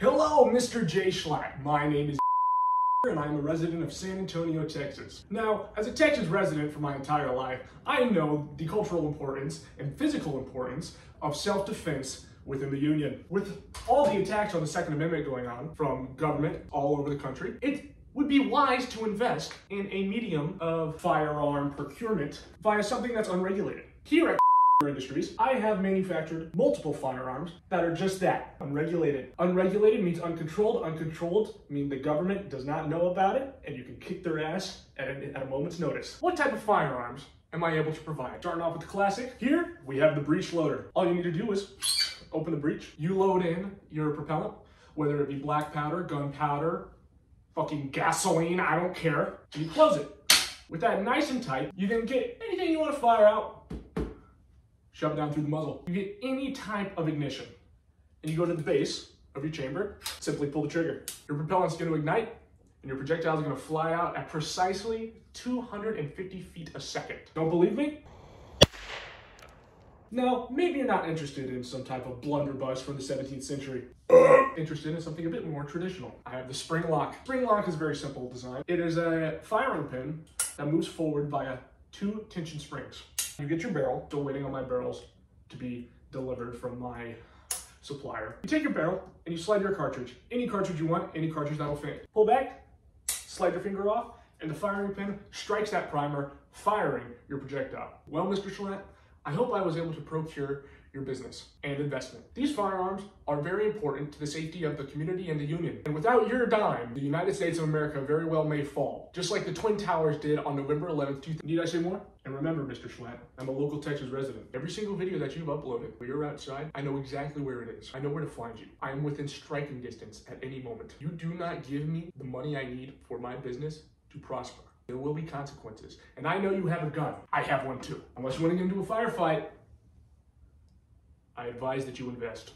Hello, Mr. J. Schlatt. My name is and I'm a resident of San Antonio, Texas. Now, as a Texas resident for my entire life, I know the cultural importance and physical importance of self-defense within the Union. With all the attacks on the Second Amendment going on from government all over the country, it would be wise to invest in a medium of firearm procurement via something that's unregulated. Here at Industries, I have manufactured multiple firearms that are just that, unregulated. Unregulated means uncontrolled. Uncontrolled means the government does not know about it and you can kick their ass at a, at a moment's notice. What type of firearms am I able to provide? Starting off with the classic, here we have the breech loader. All you need to do is open the breech, you load in your propellant, whether it be black powder, gunpowder, fucking gasoline, I don't care, you close it. With that nice and tight, you then get anything you want to fire out, shove it down through the muzzle. You get any type of ignition. And you go to the base of your chamber, simply pull the trigger. Your propellant's gonna ignite, and your projectile is gonna fly out at precisely 250 feet a second. Don't believe me? Now, maybe you're not interested in some type of blunderbuss from the 17th century. interested in something a bit more traditional. I have the spring lock. Spring lock is very simple design. It is a firing pin that moves forward via two tension springs. You get your barrel, still waiting on my barrels to be delivered from my supplier. You take your barrel and you slide your cartridge. Any cartridge you want, any cartridge that'll fit. Pull back, slide your finger off, and the firing pin strikes that primer, firing your projectile. Well, Mr. Schlatt, I hope I was able to procure your business and investment. These firearms are very important to the safety of the community and the union. And without your dime, the United States of America very well may fall, just like the Twin Towers did on November 11th, 2000. Need I say more? And remember, Mr. Schlatt, I'm a local Texas resident. Every single video that you've uploaded, where you're outside, I know exactly where it is. I know where to find you. I am within striking distance at any moment. You do not give me the money I need for my business to prosper. There will be consequences. And I know you have a gun. I have one too. Unless you want to get into a firefight, I advise that you invest.